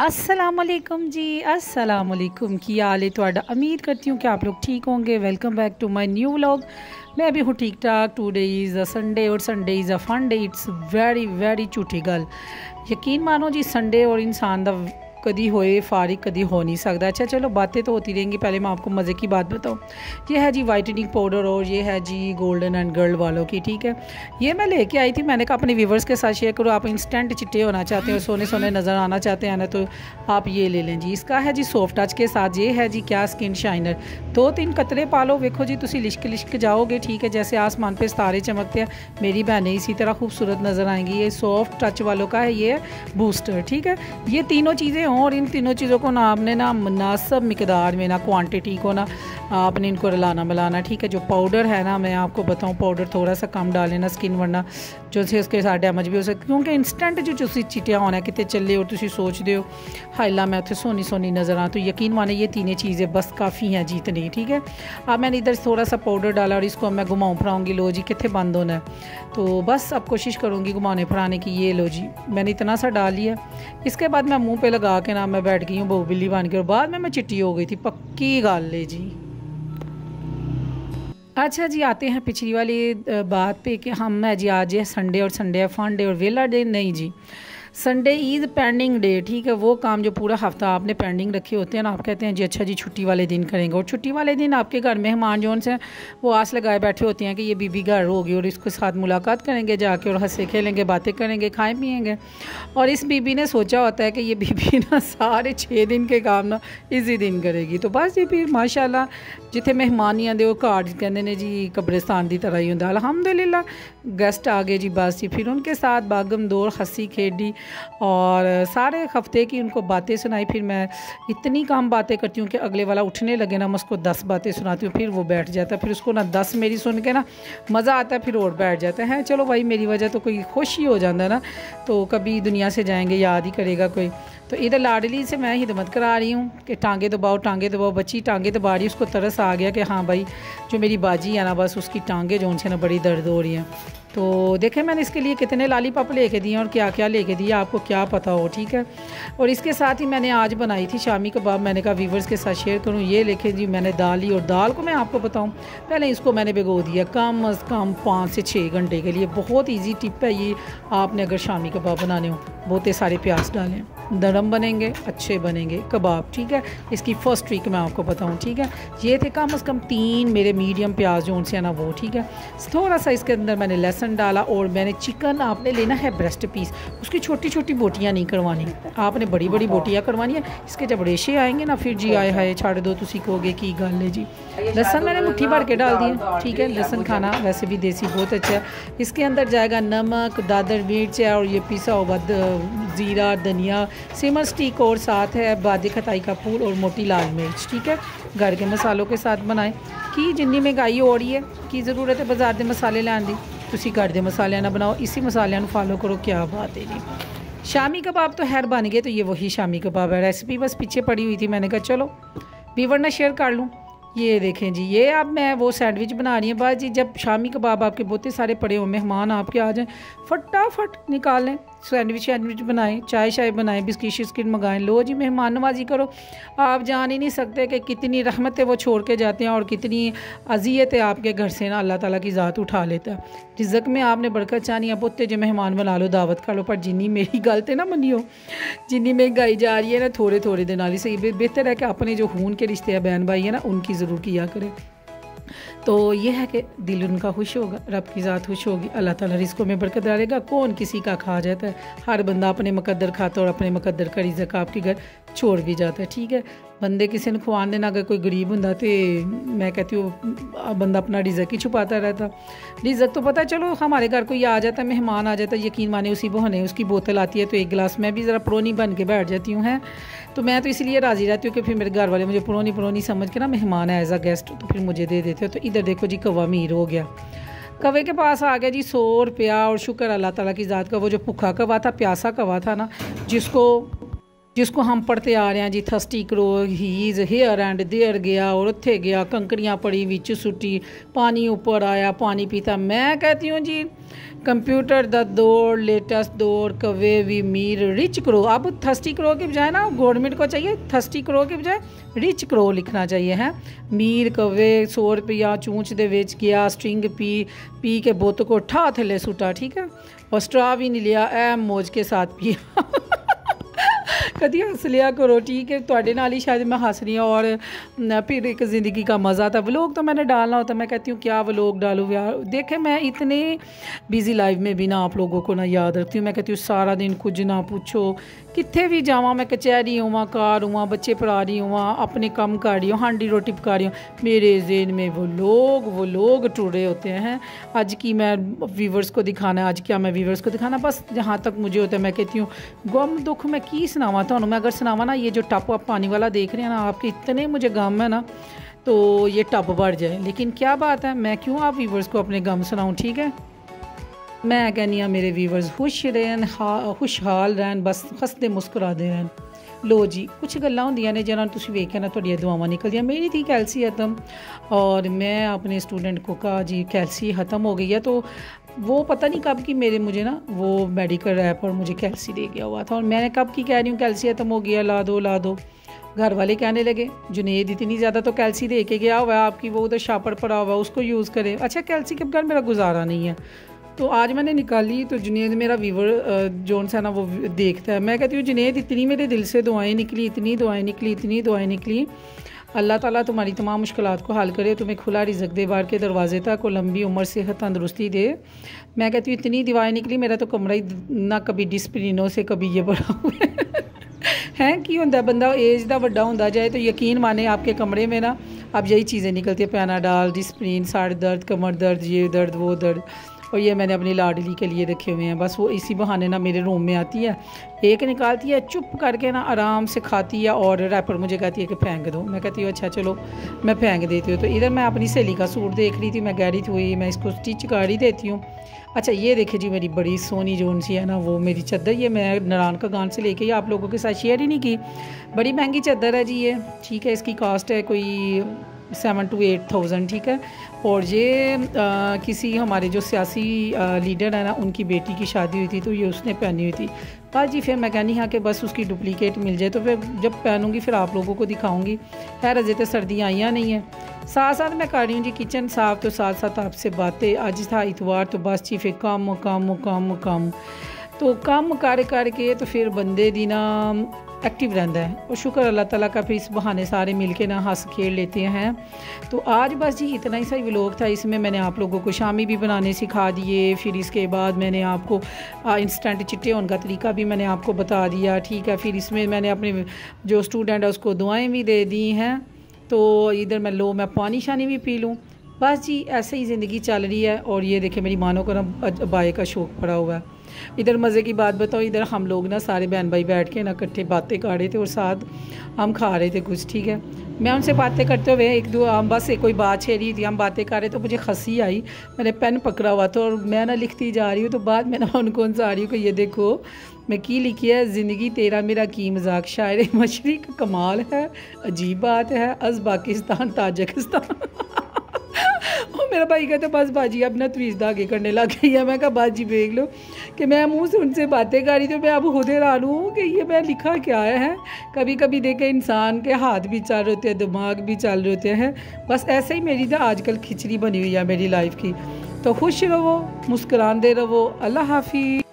असलकम जी असलकम की हाल है थोड़ा उम्मीद करती हूँ कि आप लोग ठीक होंगे welcome back to my new vlog मैं भी हूँ ठीक ठाक today is a Sunday और Sunday is a fun day it's very very झूठी गल यकीन मानो जी संडे और इंसान का कभी होए, फारिग कभी हो नहीं सकता अच्छा चलो, बातें तो होती रहेंगी। पहले मैं आपको मज़े की बात बताऊँ। ये है जी वाइटनिंग पाउडर और ये है जी गोल्डन एंड गर्ल वालों की, ठीक है? ये मैं लेके आई थी, मैंने कहा अपने व्यूवर्स के साथ शेयर करो। आप इंस्टेंट चिट्टे होना चाहते हो सोने सोने नज़र आना चाहते हैं ना तो आप ये ले लें जी। इसका है जी सॉफ्ट टच के साथ, ये है जी क्या स्किन शाइनर दो तीन कतरे पालो, देखो जी तुम लिश्क लिश्क जाओगे, ठीक है? जैसे आसमान पर तारे चमकते हैं, मेरी बहनें इसी तरह खूबसूरत नज़र आएँगी। ये सॉफ्ट टच वालों का है, ये बूस्टर ठीक है? ये तीनों चीज़ें हों और इन तीनों चीज़ों को ना आपने ना मुनासब मकदार में ना क्वांटिटी को ना आपने इनको रलाना मिलाना, ठीक है? जो पाउडर है ना, मैं आपको बताऊँ पाउडर थोड़ा सा कम डालें ना स्किन वरना जो से उसके साथ डैमेज भी हो सकती क्योंकि इंस्टेंट जो तुम चिटिया होना कितने चले और तुम सोचते हो हाईला मैं उत्थे सोनी सोनी नज़र आ तो यकीन माने ये तीनों चीज़ें बस काफ़ी हैं जीतने, ठीक है? अब मैंने इधर थोड़ा सा पाउडर डाला और इसको मैं घुमाऊँ फिराऊँगी लो जी, कितने बंद होना है? तो बस अब कोशिश करूँगी घुमाने फिराने की। ये लो जी, मैंने इतना सा डाल लिया। इसके बाद मैं मुँह पे लगा के नाम मैं बैठ गई हूँ, बहु बिल्ली बन के, और बाद में मैं चिट्टी हो गई थी। पक्की गाल ले जी। अच्छा जी, आते हैं पिछली वाली बात पे कि हम है जी, आज है संडे और संडे है, फन डे और वेला डे, नहीं जी। संडे इज़ पेंडिंग डे ठीक है? वो काम जो पूरा हफ़्ता आपने पेंडिंग रखे होते हैं ना, आप कहते हैं, जी अच्छा जी, छुट्टी वाले दिन करेंगे। और छुट्टी वाले दिन आपके घर मेहमान जो से वो आस लगाए बैठे होते हैं कि ये बीबी घर होगी और इसके साथ मुलाकात करेंगे जाके और हंसे खेलेंगे, बातें करेंगे, खाएँ पियेंगे और इस बीबी ने सोचा होता है कि ये बीबी ना सारे छः दिन के काम ना इसी दिन करेगी। तो बस जी, फिर माशाला जिथे मेहमान ही आते वो घर कहते हैं जी, कब्रिस्तान की तरह ही होंगे अलहमदिल्ला गेस्ट आ गए जी, बस जी। फिर उनके साथ बागम दौड़ हँसी खेडी और सारे हफ़्ते की उनको बातें सुनाई, फिर मैं इतनी काम बातें करती हूँ कि अगले वाला उठने लगे ना, मैं उसको दस बातें सुनाती हूँ, फिर वो बैठ जाता है, फिर उसको ना दस मेरी सुन के ना मज़ा आता है, फिर और बैठ जाता है। चलो भाई, मेरी वजह तो कोई खुश ही हो जाता है ना तो कभी दुनिया से जाएँगे, याद ही करेगा कोई। तो इधर लाडली से मैं हिदमत करा रही हूँ कि टांगे दबाओ टांगे दबाओ। बच्ची टांगे दबा रही उसको तरस आ गया कि हाँ भाई, जो मेरी बाजी है ना, बस उसकी टांगे जो उनसे ना बड़ी दर्द हो रही हैं। तो देखें मैंने इसके लिए कितने लाली पप लेके दिए और क्या क्या लेके दिए, आपको क्या पता हो, ठीक है? और इसके साथ ही मैंने आज बनाई थी शामी कबाब, मैंने कहा वीवर्स के साथ शेयर करूँ, ये लेके जी मैंने दाल ली और दाल को मैं आपको बताऊँ, पहले इसको मैंने भिगो दिया कम अज़ कम पाँच से छः घंटे के लिए। बहुत ईजी टिप है ये, आपने अगर शामी कबाब बनाने हो, बहुत सारे प्याज डालें नरम बनेंगे अच्छे बनेंगे कबाब ठीक है? इसकी फ़र्स्ट ट्रिक मैं आपको बताऊँ ठीक है? ये थे कम अज़ कम तीन मेरे मीडियम प्याज जो उनसे ना वो ठीक है? थोड़ा सा इसके अंदर मैंने लहसन डाला और मैंने चिकन आपने लेना है ब्रेस्ट पीस उसकी छोटी छोटी बोटियाँ नहीं करवानी। आपने बड़ी बड़ी बोटियाँ करवानी है। इसके जब रेशे आएँगे ना फिर जी आए हाय छाड़ दो तो सीखोगे की गल है जी। लहसन मैंने मुट्ठी भर के डाल दिया ठीक है? लहसन खाना वैसे भी देसी बहुत अच्छा है। इसके अंदर जाएगा नमक दादर मिर्च और ये पिसा हुआ ज़ीरा धनिया सिमर स्टिक और साथ है बादी खताई का फूल और मोटी लाल मिर्च, ठीक है? घर के मसालों के साथ बनाएँ। कि जिन्नी महँगाई हो रही है, की ज़रूरत है बाज़ार के मसाले लैन की तुम घर के मसालिया ना बनाओ, इसी मसालिया फॉलो करो, क्या बात है जी? शामी कबाब तो हैर बन गए तो ये वही शामी कबाब है। रेसिपी बस पीछे पड़ी हुई थी, मैंने कहा चलो वीवर ना शेयर कर लूँ। ये देखें जी, ये अब मैं वो सैंडविच बना रही हूँ, बस जी, जब शामी कबाब आपके बहुत सारे पड़े हो मेहमान आपके आ जाएँ, फटाफट निकाल सैंडविच शैंडविच बनाएँ, चाय शाय बनाएँ, बिस्किट शिस्किट मंगाएँ। लो जी, मेहमान नवाजी करो। आप जान ही नहीं सकते कि कितनी रहमतें वो छोड़ के जाते हैं और कितनी अजियत है आपके घर से। ना अल्लाह ताला की ज़ात उठा लेता है। रिजक में आपने बरकत चाहनी है पुत्ते, जो मेहमान बना लो, दावत कर लो। पर जिन्नी मेरी गलत है ना मनियो, जिन्नी महँगाई जा रही है ना थोड़े थोड़े दिन सही। बेहतर है कि अपने जो खून के रिश्ते हैं बहन भाई है ना, उनकी ज़रूर किया करें। तो ये है कि दिल उनका खुश होगा, रब की ज़ात खुश होगी। अल्लाह ताला रिस्कों में बरकत डालेगा कौन किसी का खा जाता है? हर बंदा अपने मुकद्दर खाता और अपने मुकद्दर का रिजक आपके घर छोड़ भी जाता है, ठीक है? बंदे किसी ने खुआन देना, अगर कोई गरीब तो मैं कहती हूँ बंदा अपना रिजक ही छुपाता रहता। रिजक तो पता, चलो हमारे घर कोई आ जाता है मेहमान आ जाता है यकीन माने उसी बहाने उसकी बोतल आती है तो एक गिलास मैं भी ज़रा पुरोनी बन के बैठ जाती हूँ, है। तो मैं तो इसलिए राज़ी रहती हूँ कि फिर मेरे घर वाले मुझे पुरोनी पुरोनी समझ के ना मेहमान है एज अ गेस्ट तो फिर मुझे दे देते हो तो इधर देखो जी कवा मीर हो गया। कवे के पास आ गया जी सौ रुपया, और शुक्र अल्लाह ताला की ज़ात का, वो जो भूखा कवा था, प्यासा कवा था ना, जिसको जिसको हम पढ़ते आ रहे हैं जी थस्टी करो हीज हेयर एंड देयर गया और उत्थे गया, कंकड़ियाँ पड़ी बिच सुटी, पानी ऊपर आया, पानी पीता। मैं कहती हूँ जी, कंप्यूटर द दौड़, लेटेस्ट दौड़, कवे वी मीर, रिच करो। अब थस्टी करो के बजाय ना, गवर्नमेंट को चाहिए थस्टी करो के बजाय रिच करो लिखना चाहिए, है। मीर, कवे, सौ रुपया, चूंच दे बेच गया, स्ट्रिंग पी पी के बोत को ठा थले सुटा, ठीक है? और स्ट्रा भी नहीं लिया एम मौज के साथ पिया। कभी हंस लिया करो ठीक है थोड़े नाल ही शायद मैं हंस रही हूँ और फिर एक ज़िंदगी का मज़ा था व्लॉग तो मैंने डालना होता मैं कहती हूँ क्या व्लॉग डालूँ यार देखे मैं इतने बिज़ी लाइफ में भी ना आप लोगों को ना याद रखती हूँ मैं कहती हूँ सारा दिन कुछ ना पूछो कितने भी जावा? मैं कचहरी हुआ कार हुआ बच्चे पढ़ा रही हुआ अपने कम कर रही हूँ, हांडी रोटी पका रही हूँ। मेरे जेन में वो लोग वो लोग टूटे होते हैं। आज की मैं व्यूवर्स को दिखाना आज क्या मैं व्यूवर्स को दिखाना? बस जहाँ तक मुझे होता है, मैं कहती हूँ, गम दुख मैं की सुनावा तो मैं अगर सुनावा ना, ये जो टप आप पानी वाला देख रहे हैं ना, आपके इतने मुझे गम है ना तो ये टप बढ़ जाए। लेकिन क्या बात है, मैं क्यों आप व्यूवर्स को अपने गम सुनाऊँ? ठीक है? मैं कहनी मेरे व्यूवर्स खुश रहन, हा खुशहाल रहन, बस हसते मुस्कुराते रहन। लो जी, कुछ गल्लां होंदियाँ ने जिन्होंने तुम वेख्या ना थोड़ी दुआव निकलदियाँ। मेरी थी कैल्सी ख़त्म, और मैं अपने स्टूडेंट को कहा, जी, कैल्सी ख़त्म हो गई है। तो वो पता नहीं कब की मेरे मुझे ना, वो मेडिकल रैप और मुझे कैल्सी दे गया हुआ था। और मैंने कब की कह रही हूँ, कैल्सी ख़त्म हो गया ला दो ला दो। घर वाले कहने लगे, जुनेद इतनी ज़्यादा तो कैल्सी दे के गया हुआ है, आपकी वो उधर शापड़ पड़ा हुआ उसको यूज़ करे। अच्छा कैल्सी के बगैर मेरा गुजारा नहीं है। तो आज मैंने निकाली तो जुनेद मेरा वीवर जोन सा ना वो, देखता है। मैं कहती हूँ, जुनेद, इतनी मेरे दिल से दुआएँ निकली, इतनी दुआएँ निकली, इतनी दुआएँ निकली। अल्लाह ताला तुम्हारी तमाम मुश्किल को हल करे, तुम्हें खुला रिजक दे बार के दरवाजे तक और लंबी उम्र से तंदरुस्ती दे। मैं कहती हूँ, इतनी दुआएँ निकली, मेरा तो कमरा ही ना कभी डिस्प्लिनों से कभी ये बड़ा हुआ है, की होंगे बंदा एज का व्डा होंगे जाए तो यकीन माने आपके कमरे में ना अब यही चीज़ें निकलती है पैनाडाल डिस्प्लिन साड़ दर्द, कमर दर्द, ये दर्द, वो दर्द। और ये मैंने अपनी लाडली के लिए रखे हुए हैं। बस वो इसी बहाने ना मेरे रूम में आती है। एक निकालती है, चुप करके ना आराम से खाती है और रैपर मुझे कहती है कि फेंक दो। मैं कहती हूँ अच्छा चलो, मैं फेंक देती हूँ। तो इधर मैं अपनी सहेली का सूट देख रही थी, मैं कह रही थी मैं इसको स्टिच कर ही देती हूँ। अच्छा ये देखिए जी मेरी बड़ी सोनी जोन सी है ना, वो मेरी चादर ये मैं नारायण का गान से लेके आप लोगों के साथ शेयर ही नहीं की। बड़ी महँगी चादर है जी ये। ठीक है, इसकी कास्ट है कोई सेवन टू एट थाउज़ेंड ठीक है? और ये आ, किसी हमारे जो सियासी लीडर है ना उनकी बेटी की शादी हुई थी तो ये उसने पहनी हुई थी। कहा जी फिर मैं कहनी हाँ कि बस उसकी डुप्लीकेट मिल जाए तो फिर जब पहनूँगी फिर आप लोगों को दिखाऊँगी। खैर अजय तो सर्दियाँ आइया नहीं है। साथ साथ मैं कर रही हूँ जी किचन साफ़ तो साथ साथ आपसे बातें। आज था इतवार तो बस फिर कम कम कम कम। तो कम कर करके तो फिर बंदे दी ना एक्टिव रहता है। और शुक्र अल्लाह ताला का फिर इस बहाने सारे मिल के ना हंस खेल लेते हैं। तो आज बस जी इतना ही सही व्लॉग था, इसमें मैंने आप लोगों को शामी भी बनाने सिखा दिए, फिर इसके बाद मैंने आपको इंस्टेंट चिट्टे होने का तरीका भी मैंने आपको बता दिया, ठीक है। फिर इसमें मैंने अपने जो स्टूडेंट है, उसको दुआएँ भी दे दी हैं। तो इधर मैं लो, मैं पानी शानी भी पी लूँ। बस जी, ऐसे ही ज़िंदगी चल रही है और ये देखे मेरी मानों को ना बाए का शौक़ पड़ा हुआ है। इधर मज़े की बात बताओ इधर हम लोग ना सारे बहन भाई बैठ के ना इकट्ठे बातें कर रहे थे और साथ हम खा रहे थे कुछ, ठीक है? मैं उनसे बातें करते हुए एक दो, हम बस एक कोई बात छेड़ी थी, हम बातें कर रहे तो मुझे हँसी आई, मैंने पेन पकड़ा हुआ था और मैं ना लिखती जा रही हूँ तो बाद में ना उनको आ रही हूँ कि ये देखो, मैं की लिखी है? ज़िंदगी तेरा मेरा की मज़ाक शायर मशरी का कमाल है, अजीब बात है, अज़बाकिस्तान, ताजिकिस्तान। मेरा भाई कहते बस बाजी अब ना तवीज आगे करने लग गई है मैं कहा बाजी देख लो कि मैं मुँह से उनसे बातें कर रही थी मैं अब खुद हैरान हूँ कि ये मैं लिखा क्या है कभी कभी देखे इंसान के हाथ भी चल रहे होते हैं दिमाग भी चल रहे होते हैं बस ऐसे ही मेरी ना आजकल खिचड़ी बनी हुई है मेरी लाइफ की तो खुश रहो मुस्कुराते रहो अल्लाह हाफि